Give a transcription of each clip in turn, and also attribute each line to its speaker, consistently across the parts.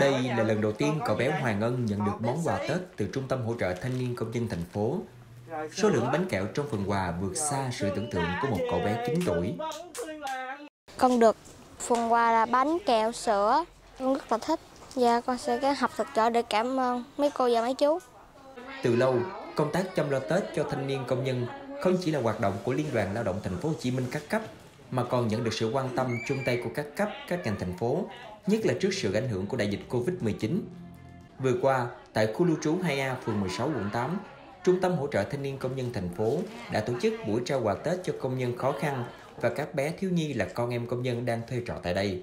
Speaker 1: Đây là lần đầu tiên cậu bé Hoàng Ân nhận được món quà Tết từ Trung tâm hỗ trợ thanh niên công nhân thành phố. Số lượng bánh kẹo trong phần quà vượt xa sự tưởng tượng của một cậu bé 9 tuổi.
Speaker 2: Con được phần quà là bánh kẹo sữa, con rất là thích. Và con sẽ cái học thực trợ để cảm ơn mấy cô và mấy chú.
Speaker 1: Từ lâu, công tác chăm lo Tết cho thanh niên công nhân không chỉ là hoạt động của Liên đoàn Lao động Thành phố Hồ Chí Minh các cấp mà còn nhận được sự quan tâm chung tay của các cấp, các ngành thành phố, nhất là trước sự ảnh hưởng của đại dịch Covid-19. Vừa qua, tại khu lưu trú 2A phường 16 quận 8, Trung tâm hỗ trợ thanh niên công nhân thành phố đã tổ chức buổi trao quà Tết cho công nhân khó khăn và các bé thiếu nhi là con em công nhân đang thuê trọ tại đây.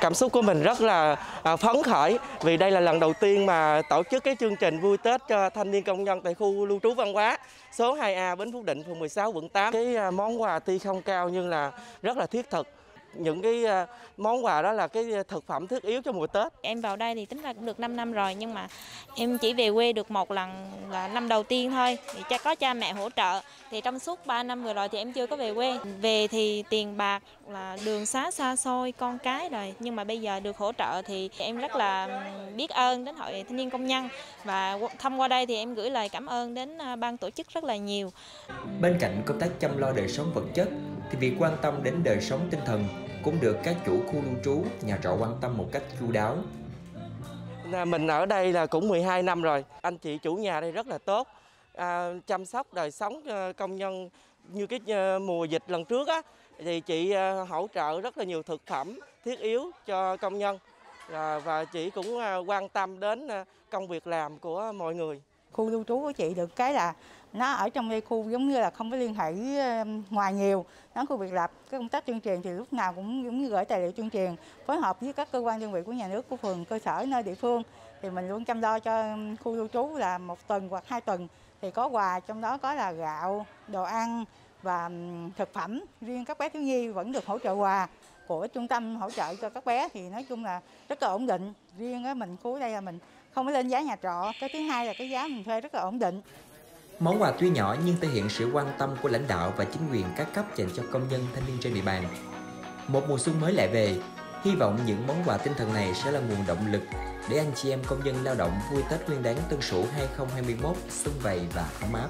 Speaker 3: Cảm xúc của mình rất là à, phấn khởi vì đây là lần đầu tiên mà tổ chức cái chương trình vui Tết cho thanh niên công nhân tại khu lưu trú văn hóa số 2A Bến Phước Định, phường 16, quận 8. Cái à, món quà tuy không cao nhưng là rất là thiết thực những cái à, món quà đó là cái thực phẩm thiết yếu cho mùa Tết.
Speaker 4: Em vào đây thì tính ra cũng được 5 năm rồi nhưng mà em chỉ về quê được một lần là năm đầu tiên thôi. Thì cha có cha mẹ hỗ trợ thì trong suốt 3 năm vừa rồi thì em chưa có về quê. Về thì tiền bạc là đường xá xa xôi con cái rồi nhưng mà bây giờ được hỗ trợ thì em rất là biết ơn đến hội thanh niên công nhân và thông qua đây thì em gửi lời cảm ơn đến à, ban tổ chức rất là nhiều.
Speaker 1: Bên cạnh công tác chăm lo đời sống vật chất thì việc quan tâm đến đời sống tinh thần cũng được các chủ khu lưu trú, nhà trọ quan tâm một cách chu đáo.
Speaker 3: Mình ở đây là cũng 12 năm rồi, anh chị chủ nhà đây rất là tốt, à, chăm sóc đời sống ờ, công nhân như cái ờ, mùa dịch lần trước á, thì chị ờ, hỗ trợ rất là nhiều thực phẩm thiết yếu cho công nhân và chị cũng quan tâm đến công việc làm của mọi người.
Speaker 5: Khu lưu trú của chị được cái là nó ở trong đây khu giống như là không có liên hệ với ngoài nhiều. Nó khu biệt lập, cái công tác tuyên truyền thì lúc nào cũng giống như gửi tài liệu tuyên truyền, phối hợp với các cơ quan đơn vị của nhà nước, của phường, cơ sở, nơi địa phương. Thì mình luôn chăm lo cho khu lưu trú là một tuần hoặc hai tuần. Thì có quà trong đó có là gạo, đồ ăn và thực phẩm. Riêng các bé thiếu nhi vẫn được hỗ trợ quà của trung tâm hỗ trợ cho các bé. Thì nói chung là rất là ổn định. Riêng á, mình, cuối đây là mình không có lên giá nhà trọ cái thứ hai là cái giá mình thuê rất là ổn định
Speaker 1: Món quà tuy nhỏ nhưng thể hiện sự quan tâm của lãnh đạo và chính quyền các cấp dành cho công nhân thanh niên trên địa bàn. Một mùa xuân mới lại về, hy vọng những món quà tinh thần này sẽ là nguồn động lực để anh chị em công nhân lao động vui Tết Nguyên đán Tân Sửu 2021 xuân vầy và ấm áp.